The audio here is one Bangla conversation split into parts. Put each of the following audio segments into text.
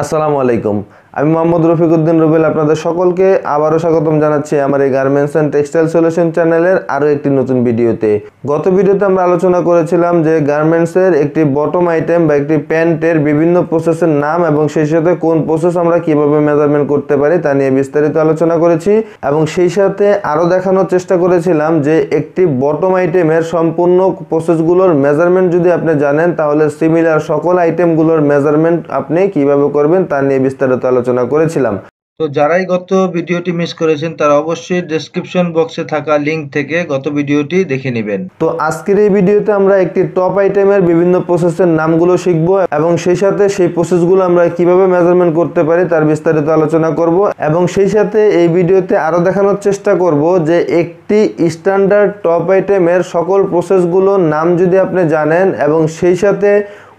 আসসালামু আলাইকুম। আমি মোহাম্মদ রফিকুদ্দিন রুবেল, আপনাদের সকলকে আবারও স্বাগতম জানাচ্ছি আমার এই গার্মেন্টস অ্যান্ড টেক্সটাইল সলিউশন চ্যানেলের আরও একটি নতুন ভিডিওতে। গত ভিডিওতে আমরা আলোচনা করেছিলাম যে গার্মেন্টসের একটি বটম আইটেম বা একটি প্যান্টের বিভিন্ন প্রসেসের নাম এবং সেই সাথে কোন প্রসেস আমরা কীভাবে মেজারমেন্ট করতে পারি তা নিয়ে বিস্তারিত আলোচনা করেছি এবং সেই সাথে আরও দেখানোর চেষ্টা করেছিলাম যে একটি বটম আইটেমের সম্পূর্ণ প্রসেসগুলোর মেজারমেন্ট যদি আপনি জানেন, তাহলে সিমিলার সকল আইটেমগুলোর মেজারমেন্ট আপনি কীভাবে করবেন তা নিয়ে বিস্তারিত আলোচনা করেছিলাম। তো যারাই গত ভিডিওটি মিস করেছেন তারা অবশ্যই ডেসক্রিপশন বক্সে থাকা লিংক থেকে গত ভিডিওটি দেখে নেবেন। তো আজকের এই ভিডিওতে আমরা একটি টপ আইটেমের বিভিন্ন প্রসেসের নামগুলো শিখব এবং সেই সাথে সেই প্রসেসগুলো আমরা কীভাবে মেজারমেন্ট করতে পারি তার বিস্তারিত আলোচনা করব এবং সেই সাথে এই ভিডিওতে আরও দেখানোর চেষ্টা করব যে একটি স্ট্যান্ডার্ড টপ আইটেমের সকল প্রসেসগুলোর নাম যদি আপনি জানেন এবং সেই সাথে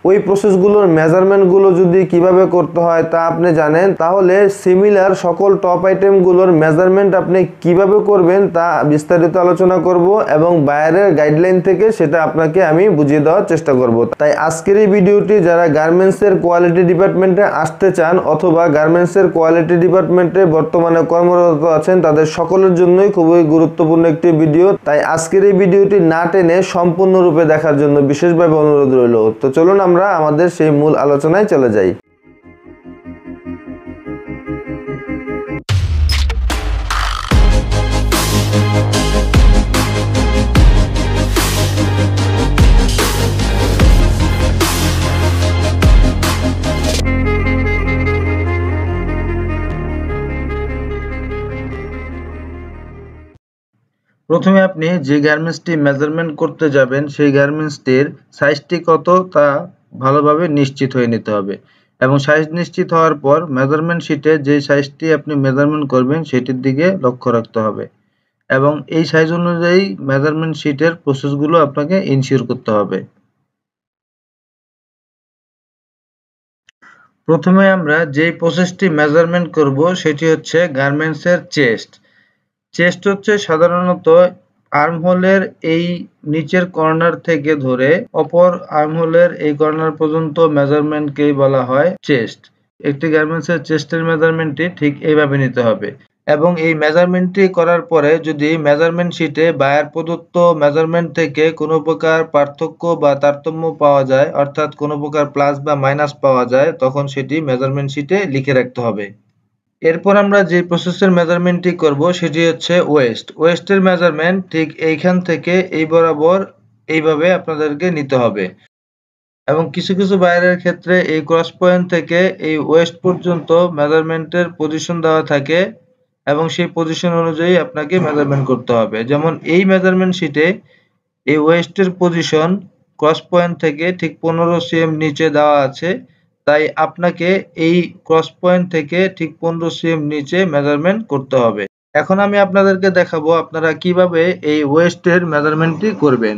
ওই প্রসেসগুলোর মেজারমেন্টগুলো যদি কীভাবে করতে হয় তা আপনি জানেন, তাহলে সিমিলার সকল টপ আইটেমগুলোর মেজারমেন্ট আপনি কীভাবে করবেন তা বিস্তারিত আলোচনা করব এবং বাইরের গাইডলাইন থেকে সেটা আপনাকে আমি বুঝিয়ে দেওয়ার চেষ্টা করব। তাই আজকের এই ভিডিওটি যারা গার্মেন্টসের কোয়ালিটি ডিপার্টমেন্টে আসতে চান অথবা গার্মেন্টসের কোয়ালিটি ডিপার্টমেন্টে বর্তমানে কর্মরত আছেন, তাদের সকলের জন্যই খুবই গুরুত্বপূর্ণ একটি ভিডিও তাই আজকের এই ভিডিওটি না টেনে সম্পূর্ণরূপে দেখার জন্য বিশেষভাবে অনুরোধ রইল। তো চলুন আমরা আমাদের সেই মূল আলোচনায় চলে যাই। প্রথমে আপনি যে গার্মেন্টসটি মেজারমেন্ট করতে যাবেন, সেই গার্মেন্টসটির সাইজটি কত তা ভালোভাবে নিশ্চিত হয়ে নিতে হবে। এবং সাইজ নিশ্চিত হওয়ার পর মেজারমেন্ট শিটে যে সাইজটি আপনি মেজারমেন্ট করবেন সেটির দিকে লক্ষ্য রাখতে হবে। এবং এই সাইজ অনুযায়ী মেজারমেন্ট শিটের প্রসেসগুলো আপনাকে ইনশিওর করতে হবে। প্রথমে আমরা যেই প্রসেসটি মেজারমেন্ট করব সেটি হচ্ছে গার্মেন্টসের চেস্ট চেস্ট হচ্ছে সাধারণত আর্মহোলের এই নিচের কর্নার থেকে ধরে অপর আর্মহোলের এই কর্নার পর্যন্ত মেজারমেন্টকেই বলা হয় চেস্ট। একটি গার্মেন্টসের চেস্টের মেজারমেন্টটি ঠিক এইভাবে নিতে হবে। এবং এই মেজারমেন্টটি করার পরে যদি মেজারমেন্ট শিটে বায়ার প্রদত্ত মেজারমেন্ট থেকে কোনো প্রকার পার্থক্য বা তারতম্য পাওয়া যায়, অর্থাৎ কোনো প্রকার প্লাস বা মাইনাস পাওয়া যায়, তখন সেটি মেজারমেন্ট শিটে লিখে রাখতে হবে। এরপর আমরা যে প্রসেসের মেজারমেন্টটি করব সেটি হচ্ছে ওয়েস্ট ওয়েস্টের মেজারমেন্ট ঠিক এইখান থেকে এই বরাবর এইভাবে আপনাদেরকে নিতে হবে। এবং কিছু কিছু বাইরের ক্ষেত্রে এই ক্রস পয়েন্ট থেকে এই ওয়েস্ট পর্যন্ত মেজারমেন্টের পজিশন দেওয়া থাকে এবং সেই পজিশন অনুযায়ী আপনাকে মেজারমেন্ট করতে হবে। যেমন এই মেজারমেন্ট শিটে এই ওয়েস্টের পজিশন ক্রস পয়েন্ট থেকে ঠিক পনেরো সিএম নিচে দেওয়া আছে। তাই আপনাকে এই ক্রস পয়েন্ট থেকে ঠিক পনেরো সিএম নিচে মেজারমেন্ট করতে হবে। এখন আমি আপনাদেরকে দেখাবো আপনারা কীভাবে এই ওয়েস্টের মেজারমেন্টটি করবেন।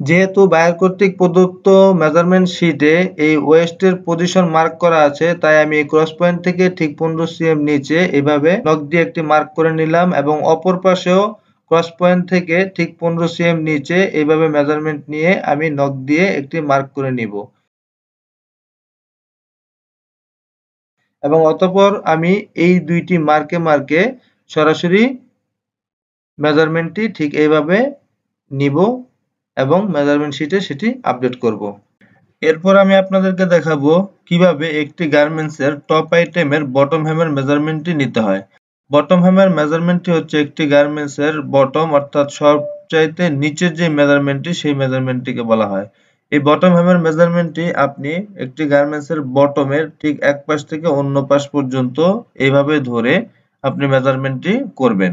যেহেতু বায়ার কর্তৃক প্রদত্ত মেজারমেন্ট শিটে এই ওয়েস্টের পজিশন মার্ক করা আছে, তাই আমি এই ক্রস পয়েন্ট থেকে ঠিক পনেরো সিএম নিচে এভাবে নখ দিয়ে একটি মার্ক করে নিলাম এবং অপর পাশেও ক্রস পয়েন্ট থেকে ঠিক পনেরো সিএম নিচে এইভাবে মেজারমেন্ট নিয়ে আমি নখ দিয়ে একটি মার্ক করে নিব। এবং অতপর আমি এই দুইটি মার্কে মার্কে সরাসরি মেজারমেন্টটি ঠিক এইভাবে নিব এবং মেজারমেন্ট শিটে সেটি আপডেট করব। এরপর আমি আপনাদেরকে দেখাবো কীভাবে একটি গার্মেন্টসের টপ আইটেমের বটম হ্যামের মেজারমেন্টটি নিতে হয়। বটম হ্যামের মেজারমেন্টটি হচ্ছে একটি গার্মেন্টসের বটম, অর্থাৎ সবচাইতে নিচের যে মেজারমেন্টটি, সেই মেজারমেন্টটিকে বলা হয়। এই বটম হ্যামের মেজারমেন্টটি আপনি একটি গার্মেন্টসের বটমের ঠিক এক পাশ থেকে অন্য পাশ পর্যন্ত এইভাবে ধরে আপনি মেজারমেন্টটি করবেন।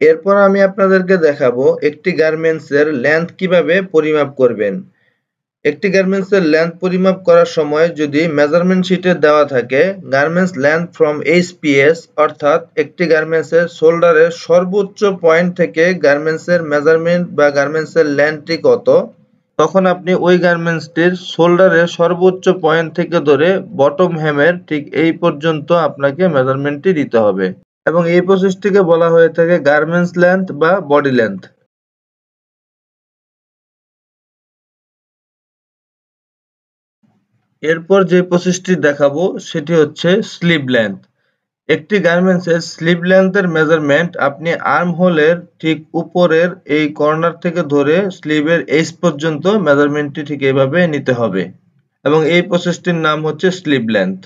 এরপর আমি আপনাদেরকে দেখাবো একটি গার্মেন্টসের লেন্থ কীভাবে পরিমাপ করবেন। একটি গার্মেন্টসের লেন্থ পরিমাপ করার সময় যদি মেজারমেন্ট শিটে দেওয়া থাকে, garments length from H HPS অর্থাৎ একটি গার্মেন্টসের শোল্ডারের সর্বোচ্চ পয়েন্ট থেকে গার্মেন্টসের মেজারমেন্ট বা গার্মেন্টসের লেন্থটি কত, তখন আপনি ওই গার্মেন্টসটির শোল্ডারের সর্বোচ্চ পয়েন্ট থেকে ধরে বটম হ্যামের ঠিক এই পর্যন্ত আপনাকে মেজারমেন্টটি দিতে হবে। এবং এই প্রসেসটিকে বলা হয়ে থাকে গার্মেন্টস লেন্থ বা বডি লেন্থ এরপর যে প্রসেসটি দেখাবো সেটি হচ্ছে স্লিভ লেন্থ। একটি গার্মেন্টসের স্লিভ লেন্থের মেজারমেন্ট আপনি আর্ম হোলের ঠিক উপরের এই কর্নার থেকে ধরে স্লিভের এইচ পর্যন্ত মেজারমেন্টটি ঠিক এইভাবে নিতে হবে এবং এই প্রসেসটির নাম হচ্ছে স্লিভ লেন্থ।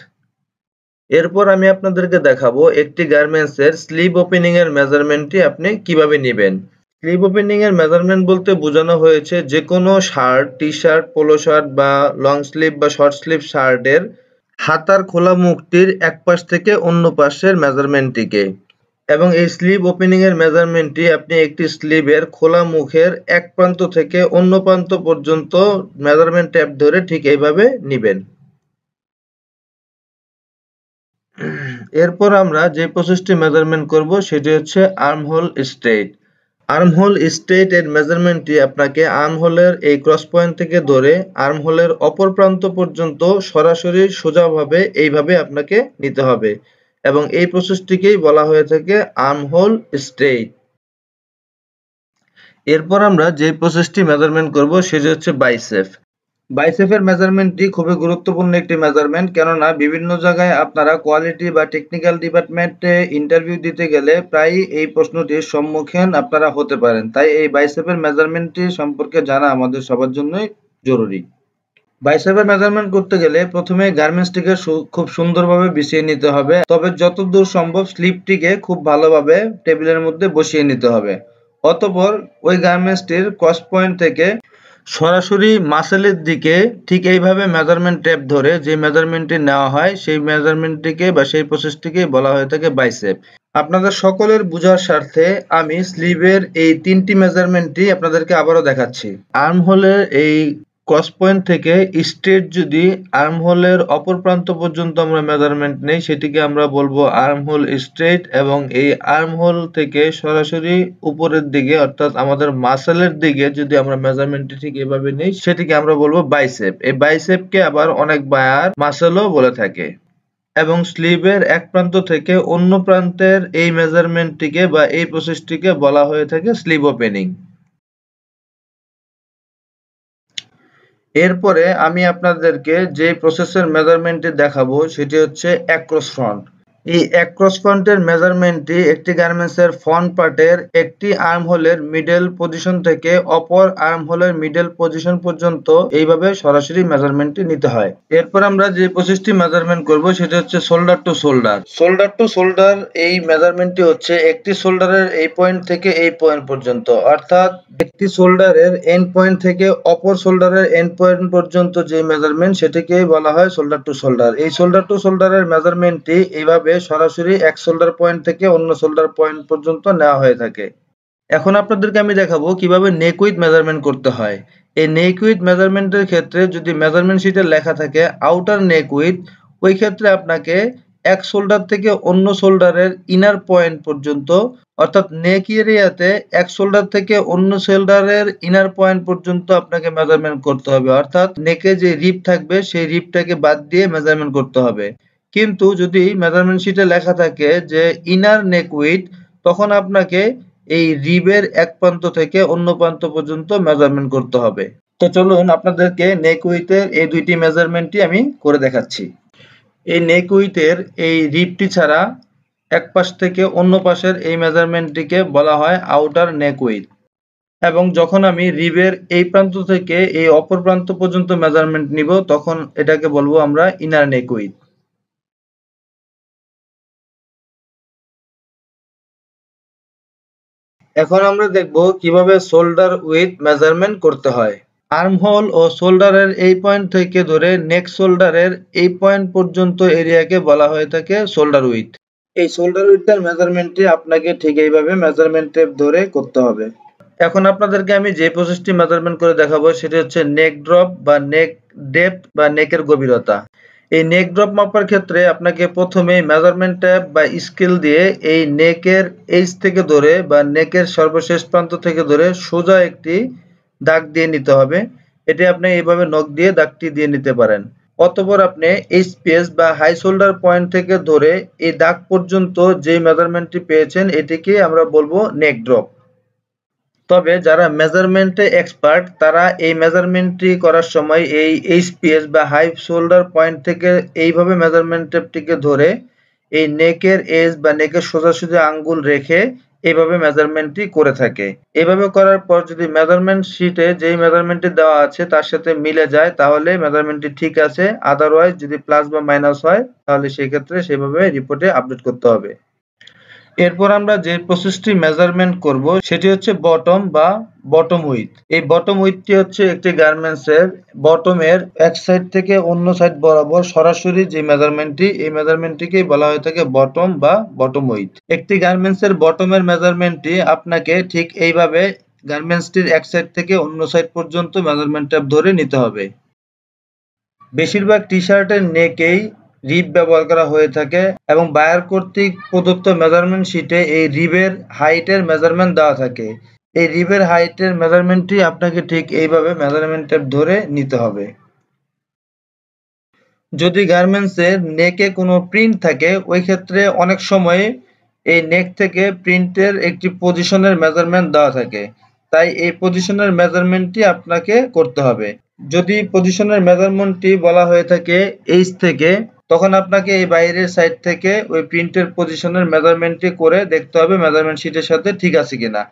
এরপর আমি আপনাদেরকে দেখাবো একটি গার্মেন্টসের স্লিভ ওপেনিং এর মেজারমেন্টটি আপনি কীভাবে নেবেন। স্লিভ ওপেনিং এর মেজারমেন্ট বলতে বোঝানো হয়েছে যে কোনো shirt T shirt polo shirt বা লং স্লিভ বা শর্ট স্লিভ শার্টের হাতার খোলা মুখটির এক পাশ থেকে অন্য পাশের মেজারমেন্টটিকে এবং এই স্লিভ ওপেনিং এর মেজারমেন্টটি আপনি একটি স্লিভের খোলা মুখের এক প্রান্ত থেকে অন্য প্রান্ত পর্যন্ত মেজারমেন্ট ট্যাপ ধরে ঠিক এইভাবে নিবেন। এরপর আমরা যে প্রসেসটি মেজারমেন্ট করব সেটি হচ্ছে আর্মহোল স্ট্রেট আর্মহোল স্টেট এর মেজারমেন্টটি আপনাকে আর্মহোলের এই ক্রস পয়েন্ট থেকে ধরে আর্মহোলের অপর প্রান্ত পর্যন্ত সরাসরি সোজাভাবে এইভাবে আপনাকে নিতে হবে এবং এই প্রসেসটিকেই বলা হয়ে থাকে আর্মহোল স্টেট। এরপর আমরা যে প্রসেসটি মেজারমেন্ট করব সেটি হচ্ছে বাইসেফ বাইসেফের মেজারমেন্টটি খুবই গুরুত্বপূর্ণ একটি মেজারমেন্ট, কেননা বিভিন্ন জায়গায় আপনারা কোয়ালিটি বা টেকনিক্যাল ডিপার্টমেন্টে ইন্টারভিউ দিতে গেলে প্রায়ই এই প্রশ্নটির সম্মুখীন আপনারা হতে পারেন। তাই এই বাইসেফের মেজারমেন্টটি সম্পর্কে জানা আমাদের সবার জন্যই জরুরি। বাইসেপের মেজারমেন্ট করতে গেলে প্রথমে গার্মেন্টসটিকে খুব সুন্দরভাবে বিছিয়ে নিতে হবে। তবে যতদূর সম্ভব স্লিপটিকে খুব ভালোভাবে টেবিলের মধ্যে বসিয়ে নিতে হবে। অতপর ওই গার্মেন্টসটির ক্রস পয়েন্ট থেকে সরাসরি মাসেলের দিকে ঠিক এইভাবে মেজারমেন্ট ট্যাপ ধরে যে মেজারমেন্টটি নেওয়া হয়, সেই মেজারমেন্টটিকে বা সেই প্রসেসটিকে বলা হয়ে থাকে বাইসেপ আপনাদের সকলের বোঝার স্বার্থে আমি স্লিভের এই তিনটি মেজারমেন্টটি আপনাদেরকে আবারও দেখাচ্ছি। আর্ম হোলের এই ক্রস পয়েন্ট থেকে স্ট্রেট যদি আর্ম হোলের অপর প্রান্ত পর্যন্ত আমরা মেজারমেন্ট নেই, সেটিকে আমরা বলব আর্ম হোল স্ট্রেট এবং এই আর্ম হোল থেকে সরাসরি উপরের দিকে, অর্থাৎ আমাদের মাসেলের দিকে যদি আমরা মেজারমেন্টটি ঠিক এভাবে নেই, সেটিকে আমরা বলব বাইসেপ। এই বাইসেপকে আবার অনেক বায়ার মাসেলও বলে থাকে। এবং স্লিভের এক প্রান্ত থেকে অন্য প্রান্তের এই মেজারমেন্টটিকে বা এই প্রসেসটিকে বলা হয়ে থাকে স্লিভ ওপেনিং। এরপরে আমি আপনাদেরকে যে প্রসেসের মেজারমেন্টটি দেখাবো সেটি হচ্ছে অ্যাক্রস ফ্রন্ট এই অ্যাক্রস ফ্রন্টের মেজারমেন্টটি একটি গার্মেন্টসের ফ্রন্ট পার্টের একটি আর্ম হোলের মিডল পজিশন থেকে অপর আর্ম হোলের মিডল পজিশন পর্যন্ত এইভাবে সরাসরি মেজারমেন্টটি নিতে হয়। এরপর আমরা যে প্রসেসটি মেজারমেন্ট করব সেটি হচ্ছে shoulder to shoulder shoulder to shoulder এই মেজারমেন্টটি হচ্ছে একটি শোল্ডারের এই পয়েন্ট থেকে এই পয়েন্ট পর্যন্ত, অর্থাৎ একটি শোল্ডারের এন্ড পয়েন্ট থেকে অপর শোল্ডারের এন্ড পয়েন্ট পর্যন্ত যে মেজারমেন্ট সেটিকে বলা হয় শোল্ডার টু শোল্ডার এই শোল্ডার টু শোল্ডারের মেজারমেন্টটি এইভাবে সরাসরি এক শোল্ডার পয়েন্ট থেকে অন্য শোল্ডার পয়েন্ট পর্যন্ত নেওয়া হয়ে থাকে। এখন আপনাদেরকে আমি দেখাবো কীভাবে নেক উইথ মেজারমেন্ট করতে হয়। এই নেক উইথ মেজারমেন্টের ক্ষেত্রে যদি মেজারমেন্ট শিটে লেখা থাকে আউটার নেক উইথ ওই ক্ষেত্রে আপনাকে এক শোল্ডার থেকে অন্য শোল্ডারের ইনার পয়েন্ট পর্যন্ত, অর্থাৎ নেক এরিয়াতে এক শোল্ডার থেকে অন্য শোল্ডারের ইনার পয়েন্ট পর্যন্ত আপনাকে মেজারমেন্ট করতে হবে। অর্থাৎ নেকে যে রিপ থাকবে, সেই রিপটাকে বাদ দিয়ে মেজারমেন্ট করতে হবে। কিন্তু যদি মেজারমেন্ট শিটে লেখা থাকে যে ইনার নেক উইথ তখন আপনাকে এই রিবের এক প্রান্ত থেকে অন্য প্রান্ত পর্যন্ত মেজারমেন্ট করতে হবে। তো চলুন আপনাদেরকে নেক উইথের এই দুইটি মেজারমেন্টটি আমি করে দেখাচ্ছি। এই নেক উইথের এই রিপটি ছাড়া এক পাশ থেকে অন্য পাশের এই মেজারমেন্টটিকে বলা হয় আউটার নেক উইথ এবং যখন আমি রিবের এই প্রান্ত থেকে এই অপর প্রান্ত পর্যন্ত মেজারমেন্ট নিব, তখন এটাকে বলব আমরা ইনার নেক উইথ এখন আমরা দেখব কীভাবে শোল্ডার উইথ মেজারমেন্ট করতে হয়। আর্ম হোল ও শোল্ডারের এই পয়েন্ট থেকে ধরে নেক শোল্ডারের এই পয়েন্ট পর্যন্ত এরিয়াকে বলা হয়ে থাকে শোল্ডার উইথ এই শোল্ডার উইথটার মেজারমেন্টটি আপনাকে ঠিক এইভাবে মেজারমেন্ট টেপ ধরে করতে হবে। এখন আপনাদেরকে আমি যে প্রসেসটি মেজারমেন্ট করে দেখাবো, সেটি হচ্ছে নেক ড্রপ বা নেক ডেপথ বা নেকের গভীরতা। এই নেক ড্রপ মাপার ক্ষেত্রে আপনাকে প্রথমে মেজারমেন্ট ট্যাপ বা স্কেল দিয়ে এই নেকের এইচ থেকে ধরে বা নেকের সর্বশেষ প্রান্ত থেকে ধরে সোজা একটি দাগ দিয়ে নিতে হবে। এটি আপনি এইভাবে নখ দিয়ে দাগটি দিয়ে নিতে পারেন। অতপর আপনি এই স্পেস বা হাই শোল্ডার পয়েন্ট থেকে ধরে এই দাগ পর্যন্ত যে মেজারমেন্টটি পেয়েছেন, এটিকে আমরা বলব নেক ড্রপ তবে যারা মেজারমেন্টে এক্সপার্ট তারা এই মেজারমেন্টটি করার সময় এই এইচপিএস বা হাই শোল্ডার পয়েন্ট থেকে এইভাবে মেজারমেন্ট টেপটিকে ধরে এই নেকের এজ বা নেকের সোজাসুজি আঙ্গুল রেখে এইভাবে মেজারমেন্টটি করে থাকে। এভাবে করার পর যদি মেজারমেন্ট শিটে যেই মেজারমেন্টটি দেওয়া আছে তার সাথে মিলে যায়, তাহলে মেজারমেন্টটি ঠিক আছে। আদারওয়াইজ যদি প্লাস বা মাইনাস হয়, তাহলে সেই ক্ষেত্রে সেভাবে রিপোর্টে আপডেট করতে হবে। এরপর আমরা যে প্রসেসটি মেজারমেন্ট করব, সেটি হচ্ছে বটম বা বটম উইথ এই বটম উইথটি হচ্ছে একটি গার্মেন্টস এর বটমের এক সাইড থেকে অন্য সাইড বরাবর সরাসরি যে মেজারমেন্টটি এই মেজারমেন্টটিকেই বলা হয়ে থাকে বটম বা বটম উইথ একটি গার্মেন্টস এর বটমের মেজারমেন্টটি আপনাকে ঠিক এইভাবে গার্মেন্টসটির এক সাইড থেকে অন্য সাইড পর্যন্ত মেজারমেন্ট ট্যাপ ধরে নিতে হবে। বেশিরভাগ টি শার্টের নেকেই রিব ব্যবহার করা হয়ে থাকে এবং বায়ার কর্তৃক প্রদত্ত মেজারমেন্ট শিটে এই রিবের হাইটের মেজারমেন্ট দেওয়া থাকে। এই রিবের হাইটের মেজারমেন্টটি আপনাকে ঠিক এইভাবে মেজারমেন্ট ধরে নিতে হবে। যদি গার্মেন্টসের নেকে কোনো প্রিন্ট থাকে, ওই ক্ষেত্রে অনেক সময় এই নেক থেকে প্রিন্টের একটি পজিশনের মেজারমেন্ট দেওয়া থাকে। তাই এই পজিশনের মেজারমেন্টটি আপনাকে করতে হবে। যদি পজিশনের মেজারমেন্টটি বলা হয়ে থাকে এইচ থেকে তখন আপনাকে এই বাইরের সাইড থেকে ওই প্রিন্টের পজিশনের মেজারমেন্টটি করে দেখতে হবে মেজারমেন্ট শিটের সাথে ঠিক আছে কিনা।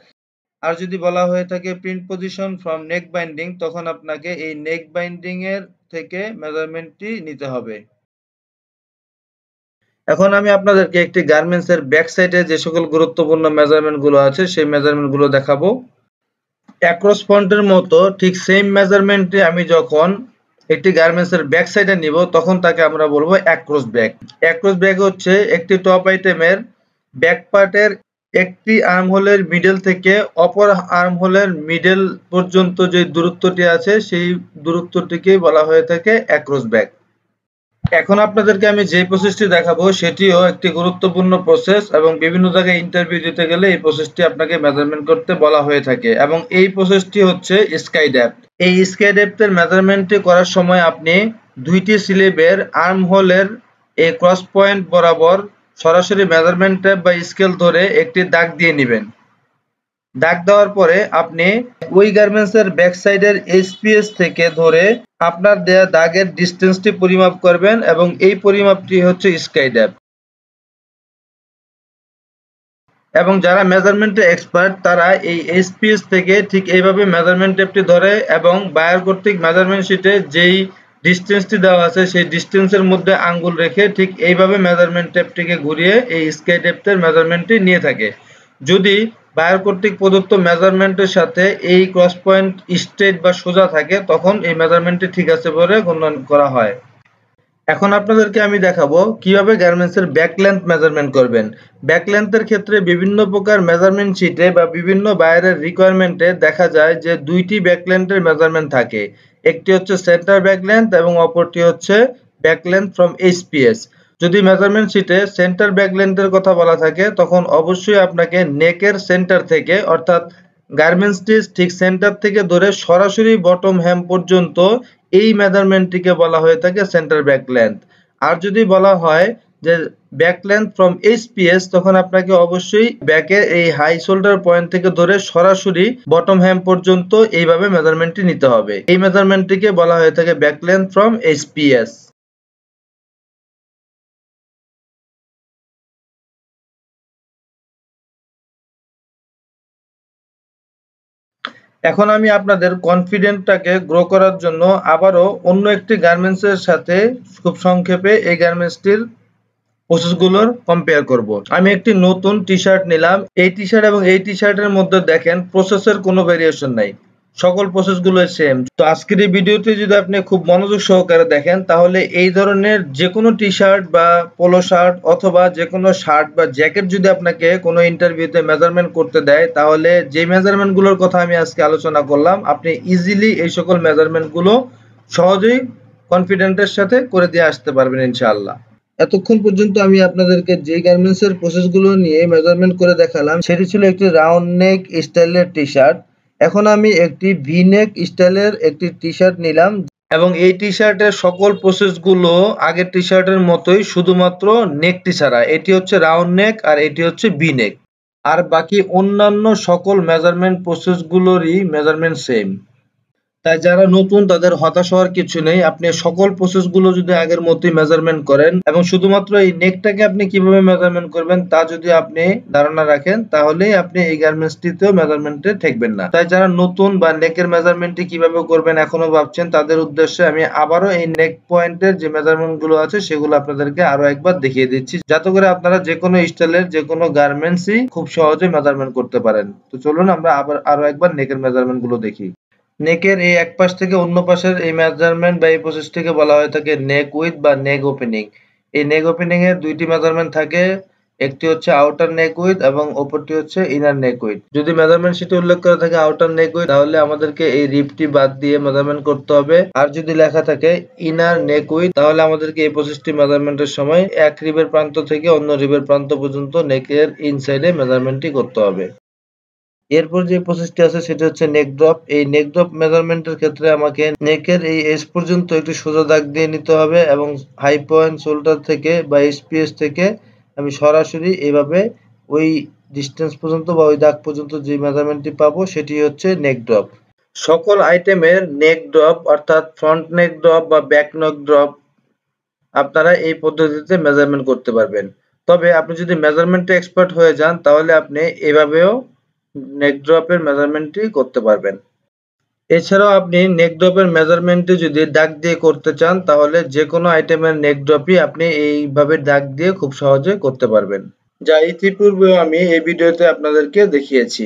আর যদি বলা হয়ে থাকে print position from neck binding তখন আপনাকে এই নেক বাইন্ডিং এর থেকে মেজারমেন্টটি নিতে হবে। এখন আমি আপনাদেরকে একটি গার্মেন্টস এর ব্যাক সাইডে যে সকল গুরুত্বপূর্ণ মেজারমেন্টগুলো আছে, সেই মেজারমেন্টগুলো দেখাবো। অ্যাক্রস ফন্টের মতো ঠিক সেম মেজারমেন্টে আমি যখন একটি গার্মেন্টস এর ব্যাক সাইডে নিব, তখন তাকে আমরা বলব অ্যাক্রস ব্যাগ অ্যাক্রস ব্যাগ হচ্ছে একটি টপ আইটেমের ব্যাক পার্টের একটি আর্ম হোলের মিডল থেকে অপর আর্ম হোলের মিডল পর্যন্ত যে দূরত্বটি আছে, সেই দূরত্বটিকে বলা হয়ে থাকে অ্যাক্রস ব্যাক এখন আপনাদেরকে আমি যে প্রসেসটি দেখাবো, সেটিও একটি গুরুত্বপূর্ণ প্রসেস এবং বিভিন্ন জায়গায় ইন্টারভিউ দিতে গেলে এই প্রসেসটি আপনাকে মেজারমেন্ট করতে বলা হয়ে থাকে এবং এই প্রসেসটি হচ্ছে স্কাই ড্যাপ্ট এই স্কাই ড্যাপ্টের মেজারমেন্টটি করার সময় আপনি দুইটি স্লিবের আর্ম হোলের এই ক্রস পয়েন্ট বরাবর সরাসরি মেজারমেন্ট ট্যাপ বা স্কেল ধরে একটি দাগ দিয়ে নেবেন। দাগ দেওয়ার পরে আপনি ওই গার্মেন্টস এর ব্যাক সাইডের এইচপিএস থেকে ধরে আপনার দেয়া দাগের ডিস্টেন্সটি পরিমাপ করবেন এবং এই পরিমাপটি হচ্ছে স্কাই ড্যাপ এবং যারা মেজারমেন্টে এক্সপার্ট তারা এই এইচপিএস থেকে ঠিক এইভাবে মেজারমেন্ট টেপটি ধরে এবং বায়ার কর্তৃক মেজারমেন্ট শিটে যেই ডিস্টেন্সটি দেওয়া আছে, সেই ডিস্টেন্সের মধ্যে আঙ্গুল রেখে ঠিক এইভাবে মেজারমেন্ট টেপটিকে ঘুরিয়ে এই স্কাই টেপটের মেজারমেন্টটি নিয়ে থাকে। যদি বায়ার কর্তৃক প্রদত্ত মেজারমেন্টের সাথে এই ক্রস পয়েন্ট স্ট্রেট বা সোজা থাকে, তখন এই মেজারমেন্টটি ঠিক আছে বলে গণ্য করা হয়। এখন আপনাদেরকে আমি দেখাবো কীভাবে গার্মেন্টসের ব্যাক লেন্থ মেজারমেন্ট করবেন। ব্যাক লেন্থের ক্ষেত্রে বিভিন্ন প্রকার মেজারমেন্ট শিটে বা বিভিন্ন বায়ারের রিকোয়ারমেন্টে দেখা যায় যে দুইটি ব্যাক লেন্থের মেজারমেন্ট থাকে। একটি হচ্ছে সেন্টার ব্যাক লেন্থ এবং অপরটি হচ্ছে ব্যাক লেন্থ ফ্রম এইচপিএস যদি মেজারমেন্ট শিটে সেন্টার ব্যাক লেন্থের কথা বলা থাকে, তখন অবশ্যই আপনাকে নেকের সেন্টার থেকে, অর্থাৎ গার্মেন্টসটি ঠিক সেন্টার থেকে ধরে সরাসরি বটম হ্যাম পর্যন্ত এই মেজারমেন্টটিকে বলা হয়ে থাকে সেন্টার ব্যাক লেন্থ আর যদি বলা হয় যে ব্যাক লেন্থ ফ্রম এইচপিএস তখন আপনাকে অবশ্যই ব্যাকের এই হাই শোল্ডার পয়েন্ট থেকে ধরে সরাসরি বটম হ্যাম পর্যন্ত এইভাবে মেজারমেন্টটি নিতে হবে। এই মেজারমেন্টটিকে বলা হয়ে থাকে ব্যাক লেন্থ ফ্রম এইচপিএস এখন আমি আপনাদের কনফিডেন্টটাকে গ্রো করার জন্য আবারও অন্য একটি গার্মেন্টসের সাথে খুব সংক্ষেপে এই গার্মেন্টসটির প্রসেসগুলোর কম্পেয়ার করব। আমি একটি নতুন টি শার্ট নিলাম। এই টি শার্ট এবং এই টি শার্টের মধ্যে দেখেন প্রসেসের কোনো ভেরিয়েশন নাই। সকল প্রসেসগুলো সেম তো আজকের এই ভিডিওতে যদি আপনি খুব মনোযোগ সহকারে দেখেন, তাহলে এই ধরনের যে কোনো টি শার্ট বা পোলো শার্ট অথবা যে কোনো শার্ট বা জ্যাকেট যদি আপনাকে কোনো ইন্টারভিউতে মেজারমেন্ট করতে দেয়, তাহলে যে মেজারমেন্টগুলোর কথা আমি আজকে আলোচনা করলাম, আপনি ইজিলি এই সকল মেজারমেন্টগুলো সহজেই কনফিডেন্টের সাথে করে দিয়ে আসতে পারবেন ইনশাআল্লাহ। এতক্ষণ পর্যন্ত আমি আপনাদেরকে যে গার্মেন্টস এর প্রসেসগুলো নিয়ে মেজারমেন্ট করে দেখালাম, সেটি ছিল একটি রাউন্ড নেক স্টাইলের টি শার্ট এখন আমি একটি ভিনেক স্টাইলের একটি টি শার্ট নিলাম। এবং এই টি শার্টের সকল প্রসেসগুলো আগের টি শার্টের মতোই শুধুমাত্র নেকটি ছাড়া। এটি হচ্ছে রাউন্ড নেক আর এটি হচ্ছে ভি নেক আর বাকি অন্যান্য সকল মেজারমেন্ট প্রসেসগুলোরই মেজারমেন্ট সেম তাই যারা নতুন, তাদের হতাশ হওয়ার কিছু নেই। আপনি সকল প্রসেসগুলো যদি আগের মতোই মেজারমেন্ট করেন এবং শুধুমাত্র এই নেকটাকে আপনি কীভাবে মেজারমেন্ট করবেন, তা যদি আপনি ধারণা রাখেন, তাহলেই আপনি এই গার্মেন্টসটিতেও মেজারমেন্টে ঠেকবেন না। তাই যারা নতুন বা নেকের মেজারমেন্টটি কীভাবে করবেন এখনও ভাবছেন, তাদের উদ্দেশ্যে আমি আবারও এই নেক পয়েন্টের যে মেজারমেন্টগুলো আছে, সেগুলো আপনাদেরকে আরও একবার দেখিয়ে দিচ্ছি। যাতে করে আপনারা যে কোনো স্টাইলের, যে কোনো গার্মেন্টসই খুব সহজে মেজারমেন্ট করতে পারেন। তো চলুন আমরা আবার আরও একবার নেকের মেজারমেন্টগুলো দেখি। নেকের এই এক পাশ থেকে অন্য পাশের এই মেজারমেন্ট বা এই প্রসেসটিকে বলা হয়ে থাকে নেক উইথ বা নেক ওপেনিং এই নেক ওপেনিং এর দুইটি মেজারমেন্ট থাকে, একটি হচ্ছে আউটার নেক উইথ এবং অপরটি হচ্ছে ইনার নেক উইথ যদি মেজারমেন্ট শিটে উল্লেখ করা থাকে আউটার নেক উইথ তাহলে আমাদেরকে এই রিপটি বাদ দিয়ে মেজারমেন্ট করতে হবে। আর যদি লেখা থাকে ইনার নেক উইথ তাহলে আমাদেরকে এই প্রসেসটি মেজারমেন্টের সময় এক রিবের প্রান্ত থেকে অন্য রিবের প্রান্ত পর্যন্ত নেকের ইনসাইডে মেজারমেন্টটি করতে হবে। এরপর যে প্রসেসটি আছে, সেটা হচ্ছে নেক ড্রপ এই নেক ড্রপ মেজারমেন্টের ক্ষেত্রে আমাকে নেকের এই এস পর্যন্ত একটি সোজা দাগ দিয়ে নিতে হবে এবং হাই পয়েন্ট শোল্ডার থেকে বা এসপিএস থেকে আমি সরাসরি এইভাবে ওই ডিস্টেন্স পর্যন্ত বা ওই দাগ পর্যন্ত যে মেজারমেন্টটি পাবো, সেটি হচ্ছে নেক ড্রপ সকল আইটেমের নেক ড্রপ অর্থাৎ ফ্রন্ট নেক ড্রপ বা ব্যাক নেক ড্রপ আপনারা এই পদ্ধতিতে মেজারমেন্ট করতে পারবেন। তবে আপনি যদি মেজারমেন্টে এক্সপার্ট হয়ে যান, তাহলে আপনি এভাবেও নেক ড্রপের মেজারমেন্টটি করতে পারবেন। এছাড়াও আপনি নেক ড্রপের মেজারমেন্টটি যদি দাগ দিয়ে করতে চান, তাহলে যে কোনো আইটেমের নেক ড্রপই আপনি এইভাবে দাগ দিয়ে খুব সহজে করতে পারবেন। যা ইতিপূর্বে আমি এই ভিডিওতে আপনাদেরকে দেখিয়েছি।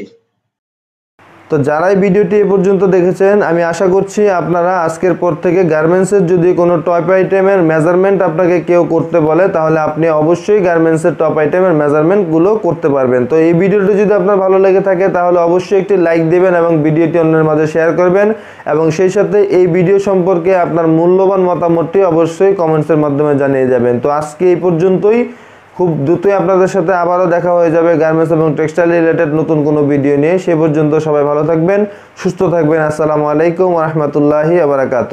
তো যারাই ভিডিওটি এ পর্যন্ত দেখেছেন, আমি আশা করছি আপনারা আজকের পর থেকে গার্মেন্টসের যদি কোনো টপ আইটেমের মেজারমেন্ট আপনাকে কেউ করতে বলে, তাহলে আপনি অবশ্যই গার্মেন্টসের টপ আইটেমের মেজারমেন্টগুলো করতে পারবেন। তো এই ভিডিওটি যদি আপনার ভালো লেগে থাকে, তাহলে অবশ্যই একটি লাইক দেবেন এবং ভিডিওটি অন্যের মাঝে শেয়ার করবেন এবং সেই সাথে এই ভিডিও সম্পর্কে আপনার মূল্যবান মতামতটি অবশ্যই কমেন্টসের মাধ্যমে জানিয়ে যাবেন। তো আজকে এই পর্যন্তই। খুব দ্রুতই আপনাদের সাথে আবারও দেখা হয়ে যাবে গার্মেন্টস এবং টেক্সটাইল রিলেটেড নতুন কোনো ভিডিও নিয়ে। সে পর্যন্ত সবাই ভালো থাকবেন, সুস্থ থাকবেন। আসসালামু আলাইকুম রহমতুল্লাহি আবরাকাত